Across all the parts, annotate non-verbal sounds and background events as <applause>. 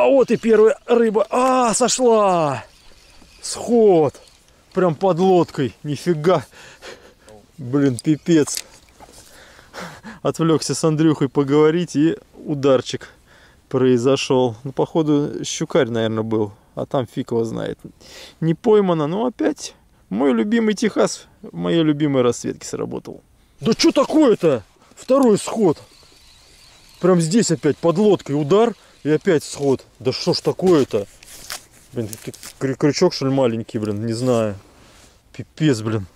А вот и первая рыба. А, сошла! Сход. Прям под лодкой. Нифига. Блин, пипец. Отвлекся с Андрюхой поговорить и ударчик произошел. Ну, походу, щукарь, наверное, был. А там фиг его знает. Не поймано, но опять мой любимый Техас в моей любимой расцветке сработал. Да что такое-то? Второй сход. Прям здесь опять под лодкой удар и опять сход. Да что ж такое-то? Блин, крю- крючок что ли маленький, блин, не знаю. Пипец, блин.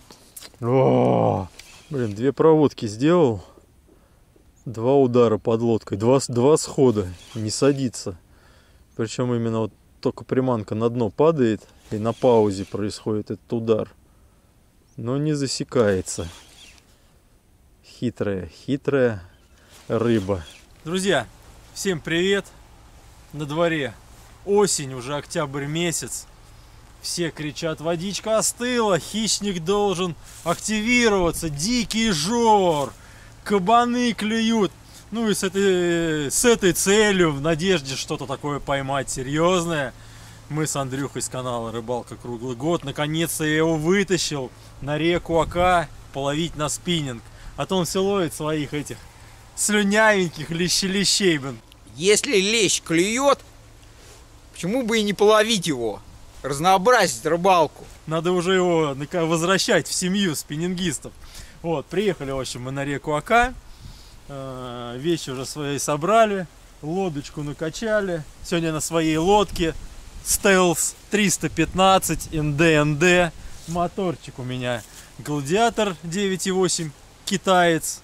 О, блин, две проводки сделал. Два удара под лодкой, два, два схода, не садится. Причем именно вот только приманка на дно падает и на паузе происходит этот удар. Но не засекается. Хитрая, хитрая рыба. Друзья, всем привет! На дворе осень, уже октябрь месяц. Все кричат, водичка остыла, хищник должен активироваться, дикий жор, кабаны клюют. Ну и с этой, с этой целью, в надежде что-то такое поймать серьезное, мы с Андрюхой с канала Рыбалка Круглый Год, наконец-то я его вытащил на реку Ака половить на спиннинг. А то он все ловит своих этих слюнявеньких лещей, блин. Если лещ клюет, почему бы и не половить его? Разнообразить рыбалку. Надо уже его возвращать в семью спиннингистов. Вот, приехали, в общем, мы на реку Ака. Э, Вещи уже свои собрали. Лодочку накачали. Сегодня на своей лодке. Стелс 315 НДНД. Моторчик у меня Гладиатор 9.8 китаец.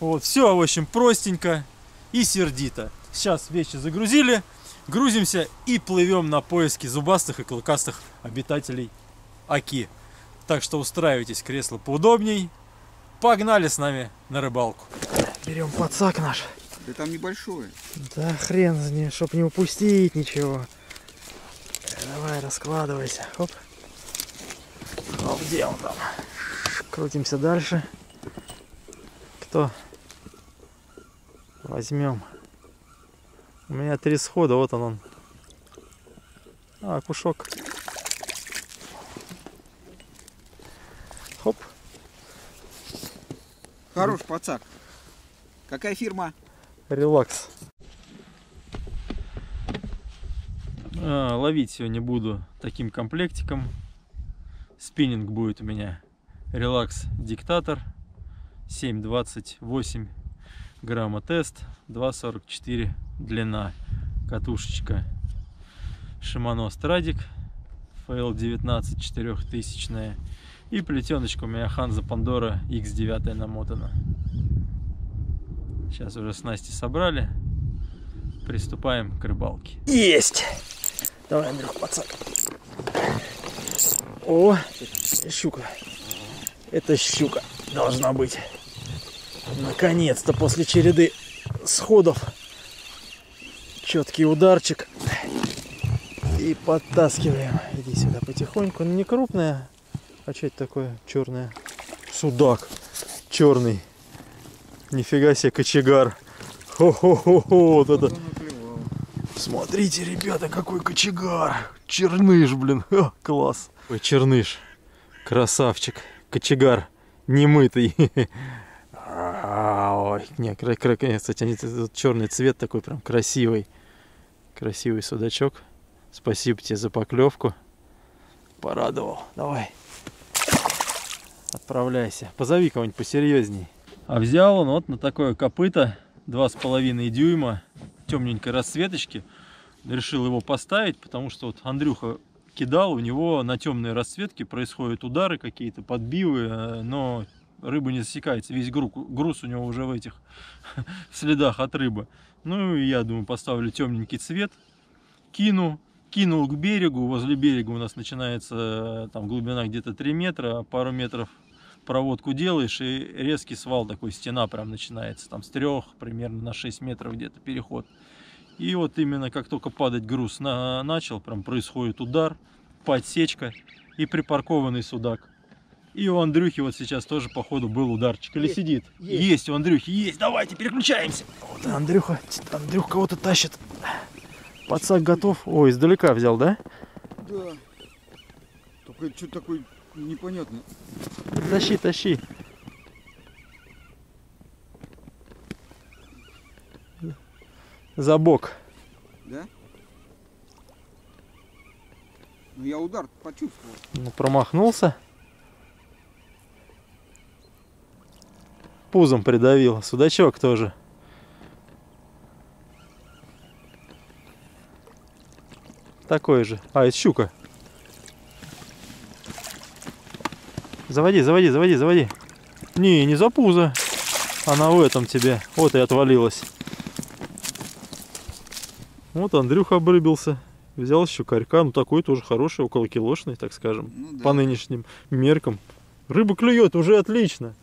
Вот, все, в общем, простенько и сердито. Сейчас вещи загрузили, грузимся и плывем на поиски зубастых и клыкастых обитателей Аки. Так что устраивайтесь кресло поудобней. Погнали с нами на рыбалку. Берем подсак наш. Да там небольшое. Да хрен с ним, чтоб не упустить ничего. Давай, раскладывайся. Хоп. Хоп, где он там? Крутимся дальше. Кто? Возьмем. У меня три схода, вот он он. Окушок. Хоп. Хорош пацак. Какая фирма? Релакс. А, ловить сегодня буду таким комплектиком. Спиннинг будет у меня релакс диктатор 7,28 грамма тест 2,44 длина катушечка Shimano Stradик FL19 4000 и плетеночка у меня Hanza Pandora X9 намотана Сейчас уже снасти собрали. Приступаем к рыбалке. Есть! Давай, Андрюх, пацак. О, щука. Это щука должна быть. Наконец-то после череды сходов четкий ударчик. И подтаскиваем. Иди сюда потихоньку. Ну, не крупная. А что это такое черное? Судак. Черный. Нифига себе кочегар. Хо-хо-хо-хо, вот это. Смотрите, ребята, какой кочегар. Черныш, блин. Ха, класс. Ой, черныш. Красавчик. Кочегар. Немытый. <laughs> Ой, не, кра- кра- кра- кстати, они- тут черный цвет такой прям красивый. Красивый судачок. Спасибо тебе за поклевку. Порадовал. Давай. Отправляйся. Позови кого-нибудь посерьезней. А взял он вот на такое копыто 2,5 дюйма темненькой расцветочки. Решил его поставить, потому что вот Андрюха кидал, у него на темной расцветке происходят удары какие-то, подбивы, э, но рыба не засекается. Весь гру- груз у него уже в этих <laughs> следах от рыбы. Ну и я думаю, поставлю темненький цвет, кину, кинул к берегу. Возле берега у нас начинается э, там глубина где-то 3 метра, пару метров проводку делаешь, и резкий свал такой, стена прям начинается, там с трех примерно на 6 метров где-то переход. И вот именно как только падать груз на, начал, прям происходит удар, подсечка и припаркованный судак. И у Андрюхи вот сейчас тоже, походу, был ударчик. Или Есть, сидит? есть. у Андрюхи, есть. Давайте, переключаемся. Вот Андрюха, Андрюх кого-то тащит. Подсак готов. Ой, издалека взял, да? Да. Только что такой непонятный. Тащи, тащи. За бок. Да? Ну я удар почувствовал. Ну, промахнулся. Пузом придавил. Судачок тоже. Такой же. А, это щука. Заводи, заводи, заводи, заводи. Не, не за пузо. Она в этом тебе. Вот и отвалилась. Вот Андрюха обрыбился. Взял щукарька. Ну такой тоже хороший, около килошный, так скажем. Ну да. По нынешним меркам. Рыба клюет, уже отлично.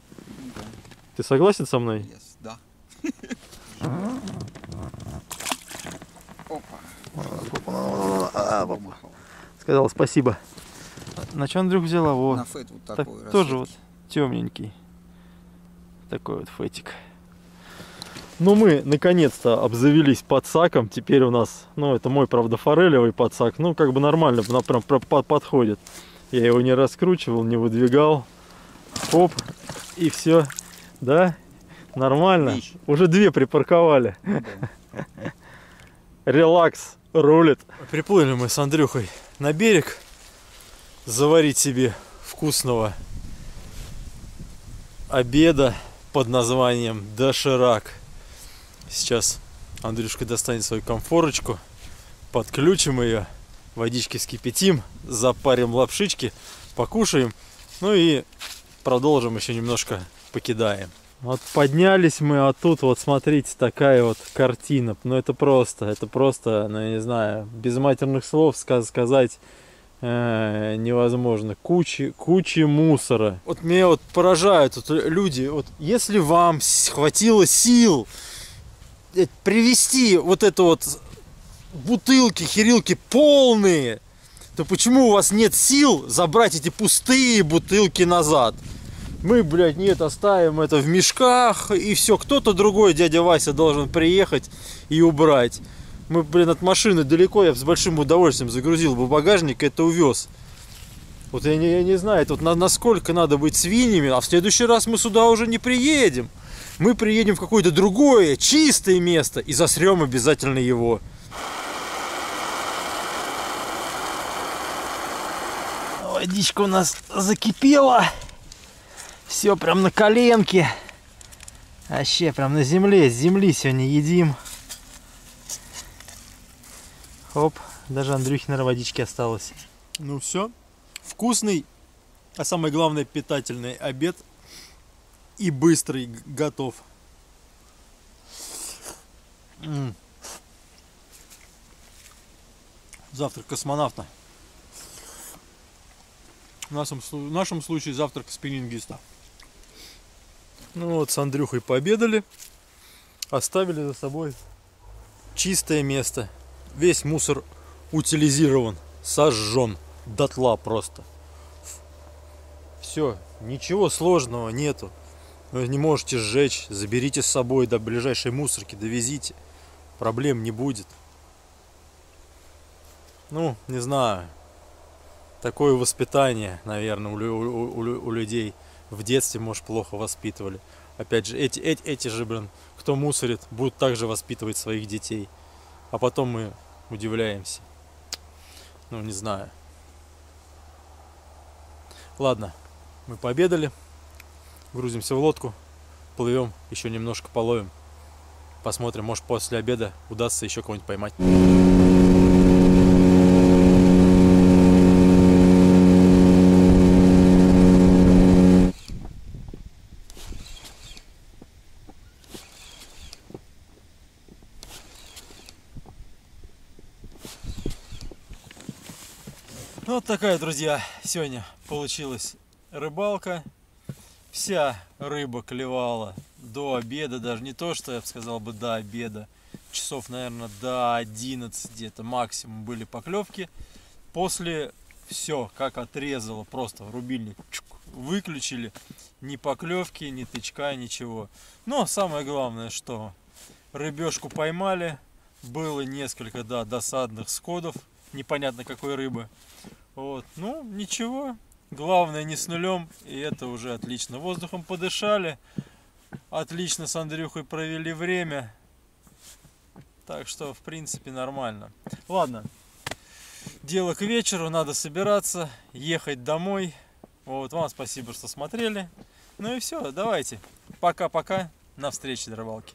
Ты согласен со мной? Yes, да. Опа. Помахал. Сказал спасибо. На что Андрюх взяла? Вот. На фет вот Так, такой тоже вот темненький. Такой вот фетик. Ну, мы наконец-то обзавелись подсаком. Теперь у нас, ну, это мой, правда, форелевый подсак. Ну, как бы нормально, прям подходит. Я его не раскручивал, не выдвигал. Оп, и все. Да, нормально. Вещь. Уже две припарковали. Да. Релакс, рулит. Приплыли мы с Андрюхой на берег заварить себе вкусного обеда под названием доширак. Сейчас Андрюшка достанет свою комфорочку, подключим ее, водички вскипятим, запарим лапшички, покушаем, ну и продолжим еще немножко покидаем. Вот поднялись мы, а тут вот смотрите, такая вот картина. Ну это просто, это просто, ну я не знаю, без матерных слов ска- сказать э, невозможно. Кучи, кучи мусора. Вот меня вот поражают вот люди. Вот если вам хватило сил привезти вот это вот бутылки, херилки полные, то почему у вас нет сил забрать эти пустые бутылки назад? Мы, блядь, нет, оставим это в мешках, и все, кто-то другой, дядя Вася, должен приехать и убрать. Мы, блин, от машины далеко, я с большим удовольствием загрузил бы багажник это увез. Вот я не, я не знаю, вот на- насколько надо быть свиньями, а в следующий раз мы сюда уже не приедем. Мы приедем в какое-то другое, чистое место и засрем обязательно его. Водичка у нас закипела. Все прям на коленке. Вообще прям на земле. С земли сегодня едим. Хоп. Даже Андрюхина водички осталось. Ну все. Вкусный, а самое главное питательный обед. И быстрый готов. М. Завтрак космонавта. В нашем, в нашем случае завтрак спиннингиста. Ну вот с Андрюхой пообедали. Оставили за собой чистое место. Весь мусор утилизирован, сожжен дотла просто. Все, ничего сложного нету. Вы не можете сжечь, заберите с собой до ближайшей мусорки, довезите. Проблем не будет. Ну, не знаю. Такое воспитание, наверное, у, у- у у людей в детстве, может, плохо воспитывали. Опять же, эти, эти, эти же, блин, кто мусорит, будут также воспитывать своих детей. А потом мы удивляемся. Ну, не знаю. Ладно, мы пообедали. Грузимся в лодку. Плывем, еще немножко половим. Посмотрим, может после обеда удастся еще кого-нибудь поймать. Ну, вот такая, друзья, сегодня получилась рыбалка. Вся рыба клевала до обеда, даже не то, что я бы сказал бы до обеда. Часов, наверное, до 11 где-то максимум были поклевки. После все, как отрезало, просто рубильник чук, выключили. Ни поклевки, ни тычка, ничего. Но самое главное, что рыбешку поймали, Было несколько, да, досадных сходов, непонятно какой рыбы. Вот, ну, ничего. Главное не с нулем, и это уже отлично. Воздухом подышали, отлично с Андрюхой провели время. Так что, в принципе, нормально. Ладно, дело к вечеру, надо собираться, ехать домой. Вот, вам спасибо, что смотрели. Ну и все, давайте. Пока-пока, на встрече, на рыбалке.